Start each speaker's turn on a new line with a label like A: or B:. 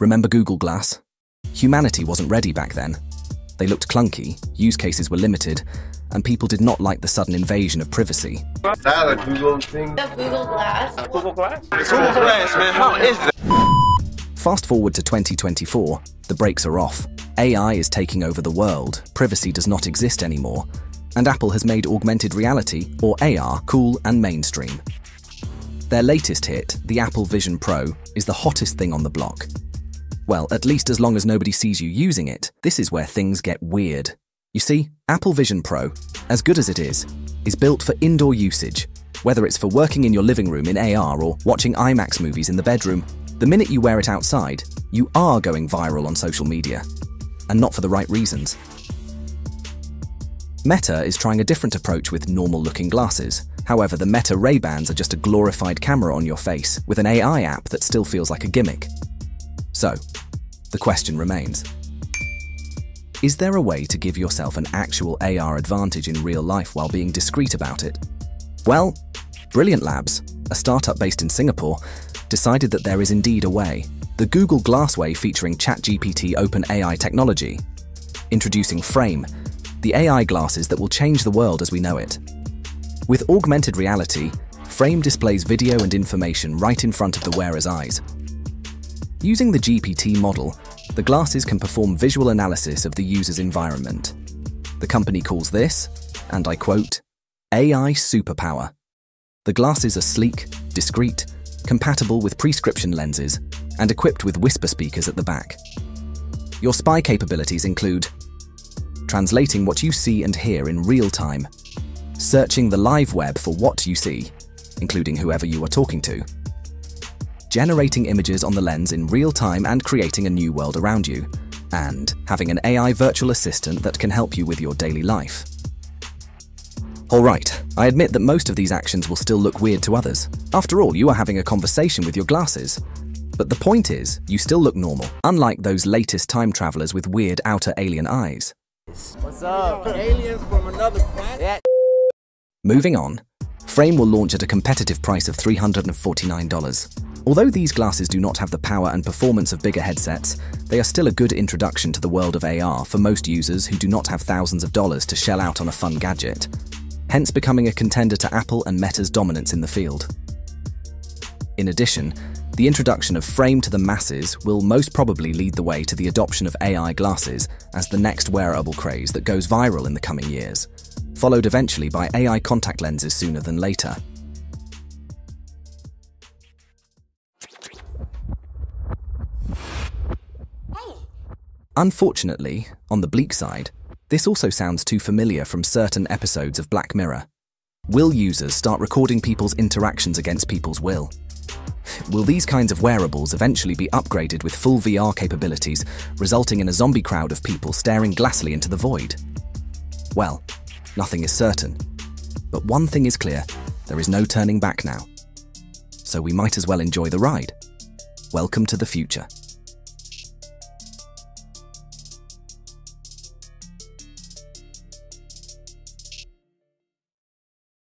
A: Remember Google Glass? Humanity wasn't ready back then. They looked clunky, use cases were limited, and people did not like the sudden invasion of privacy.
B: That a Google thing?
C: The Google Glass.
D: Google Glass? Google Glass, man. How is that?
A: Fast forward to 2024, the brakes are off. AI is taking over the world, privacy does not exist anymore, and Apple has made augmented reality, or AR, cool and mainstream. Their latest hit, the Apple Vision Pro, is the hottest thing on the block. Well, at least as long as nobody sees you using it, this is where things get weird. You see, Apple Vision Pro, as good as it is, is built for indoor usage. Whether it's for working in your living room in AR or watching IMAX movies in the bedroom, the minute you wear it outside, you are going viral on social media. And not for the right reasons. Meta is trying a different approach with normal looking glasses. However, the Meta Ray-Bans are just a glorified camera on your face with an AI app that still feels like a gimmick. So, the question remains. Is there a way to give yourself an actual AR advantage in real life while being discreet about it? Well, Brilliant Labs, a startup based in Singapore, decided that there is indeed a way. The Google Glass way featuring ChatGPT OpenAI technology. Introducing Frame, the AI glasses that will change the world as we know it. With augmented reality, Frame displays video and information right in front of the wearer's eyes, Using the GPT model, the glasses can perform visual analysis of the user's environment. The company calls this, and I quote, AI superpower. The glasses are sleek, discreet, compatible with prescription lenses, and equipped with whisper speakers at the back. Your spy capabilities include translating what you see and hear in real time, searching the live web for what you see, including whoever you are talking to, generating images on the lens in real time and creating a new world around you, and having an AI virtual assistant that can help you with your daily life. Alright, I admit that most of these actions will still look weird to others. After all, you are having a conversation with your glasses. But the point is, you still look normal, unlike those latest time travelers with weird outer alien eyes.
D: What's up? Aliens from another planet?
A: Moving on, Frame will launch at a competitive price of $349. Although these glasses do not have the power and performance of bigger headsets, they are still a good introduction to the world of AR for most users who do not have thousands of dollars to shell out on a fun gadget, hence becoming a contender to Apple and Meta's dominance in the field. In addition, the introduction of Frame to the masses will most probably lead the way to the adoption of AI glasses as the next wearable craze that goes viral in the coming years, followed eventually by AI contact lenses sooner than later. Unfortunately, on the bleak side, this also sounds too familiar from certain episodes of Black Mirror. Will users start recording people's interactions against people's will? Will these kinds of wearables eventually be upgraded with full VR capabilities, resulting in a zombie crowd of people staring glassily into the void? Well, nothing is certain. But one thing is clear there is no turning back now. So we might as well enjoy the ride. Welcome to the future.